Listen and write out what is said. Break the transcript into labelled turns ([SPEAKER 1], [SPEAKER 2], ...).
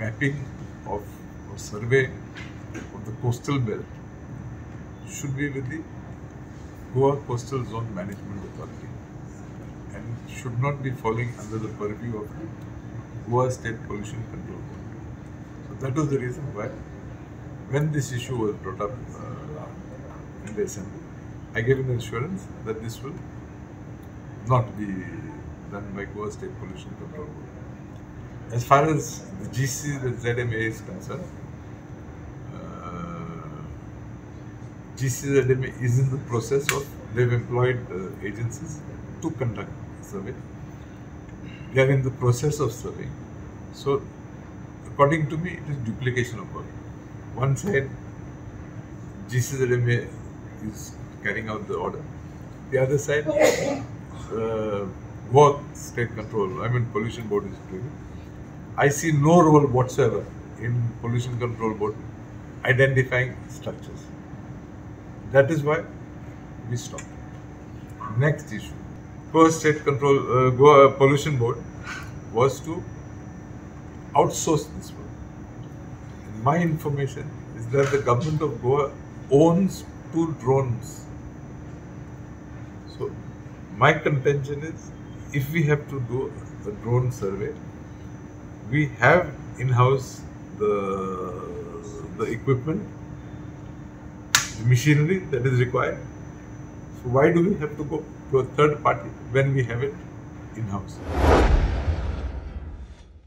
[SPEAKER 1] mapping of or survey of the coastal belt should be with the Goa Coastal Zone Management Authority and should not be falling under the purview of the Goa State Pollution Control Board. So that was the reason why, when this issue was brought up uh, in the assembly, I gave an assurance that this will not be done by Goa State Pollution Control Board. As far as the GC, the ZMA is concerned, uh, GCZMA is in the process of, they've employed uh, agencies to conduct survey. They are in the process of surveying. So, according to me, it is duplication of work. One side, GCZMA is carrying out the order. The other side, uh, Goa State Control, I mean Pollution Board is doing it. I see no role whatsoever in Pollution Control Board identifying structures. That is why we stopped. Next issue. First State Control, uh, Goa Pollution Board was to outsource this work. My information is that the government of Goa owns two drones. So my contention is if we have to do a drone survey, we have in-house the the equipment, the machinery that is required. So why do we have to go to a third party when we have it in-house?